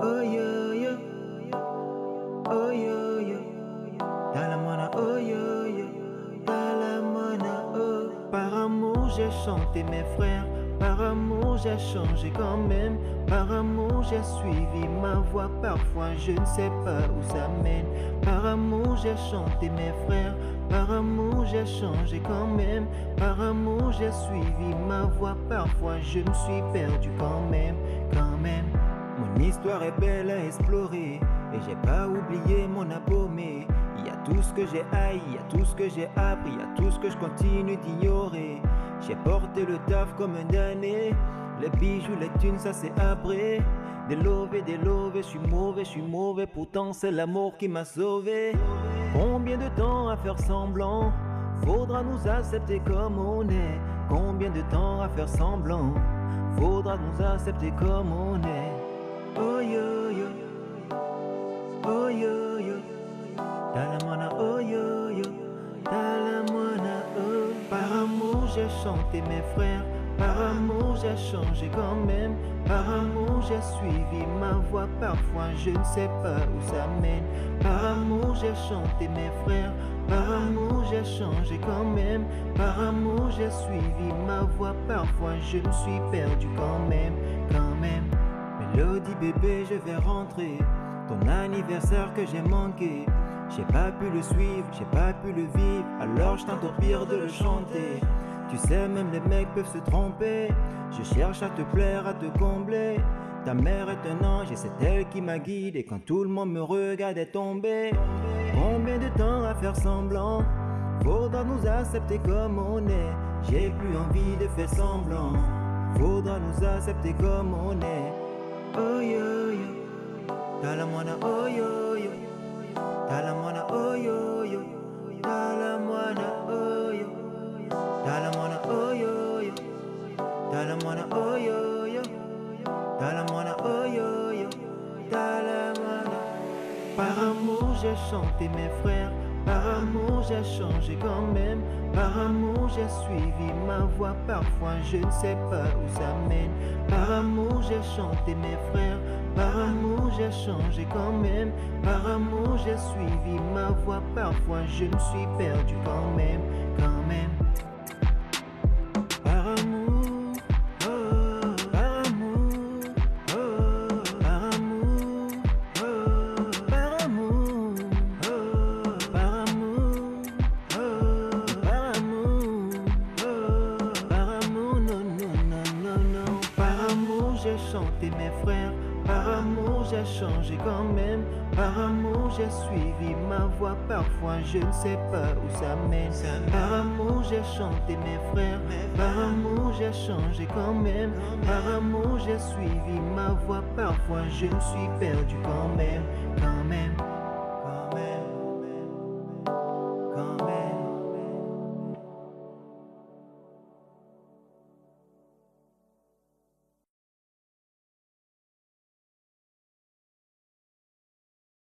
oh yo yo. Talamana, oh yo yo. Talamana, oh. Par amour, j'ai chanté mes frères. Par amour, j'ai changé quand même. Par amour, j'ai suivi ma voix. Parfois, je ne sais pas où ça mène. Par amour, j'ai chanté mes frères. Par amour, j'ai changé quand même. Par amour, j'ai suivi ma voix. Parfois, je me suis perdu quand même. Quand même. Mon histoire est belle à explorer. Et j'ai pas oublié mon abomé. Il y a tout ce que j'ai haï, il y a tout ce que j'ai appris, il y a tout ce que je continue d'ignorer. J'ai porté le taf comme un damné. Les bijoux, les thunes, ça c'est après. Des lovés, je suis mauvais, je suis mauvais. Pourtant, c'est l'amour qui m'a sauvé. Combien de temps à faire semblant? Faudra nous accepter comme on est. Combien de temps à faire semblant? Faudra nous accepter comme on est. Par amour, j'ai chanté mes frères. Par amour, j'ai changé quand même. Par amour, j'ai suivi ma voix. Parfois, je ne sais pas où ça mène. Par amour, j'ai chanté mes frères. Par amour, j'ai changé quand même. Par amour, j'ai suivi ma voix. Parfois, je me suis perdu quand même. Quand même. Mélodie bébé, je vais rentrer. Ton anniversaire que j'ai manqué. J'ai pas pu le suivre, j'ai pas pu le vivre. Alors je tente au pire de le chanter. Tu sais, même les mecs peuvent se tromper. Je cherche à te plaire, à te combler. Ta mère est un ange et c'est elle qui m'a guidé quand tout le monde me regardait tomber. Combien de temps à faire semblant? Faudra nous accepter comme on est. J'ai plus envie de faire semblant. Faudra nous accepter comme on est. Oh yo yo. Talamana, oh yo yo. Talamana, oh yo yo. Talamana, oh yo. Talamana, oh yo yo. Talamana, oh yo yo. Talamana, oh yo yo. Talamana. Par amour, j'ai chanté mes frères. Par amour, j'ai changé quand même. Par amour, j'ai suivi ma voix. Parfois, je ne sais pas où ça mène. Par amour, j'ai chanté mes frères. Par amour, j'ai changé quand même. Par amour, j'ai suivi ma voix. Parfois, je me suis perdu quand même. Quand même. J'ai chanté mes frères. Par amour, j'ai changé quand même. Par amour, j'ai suivi ma voix. Parfois, je ne sais pas où ça mène. Par amour, j'ai chanté mes frères. Par amour, j'ai changé quand même. Par amour, j'ai suivi ma voix. Parfois, je me suis perdu quand même. Quand même.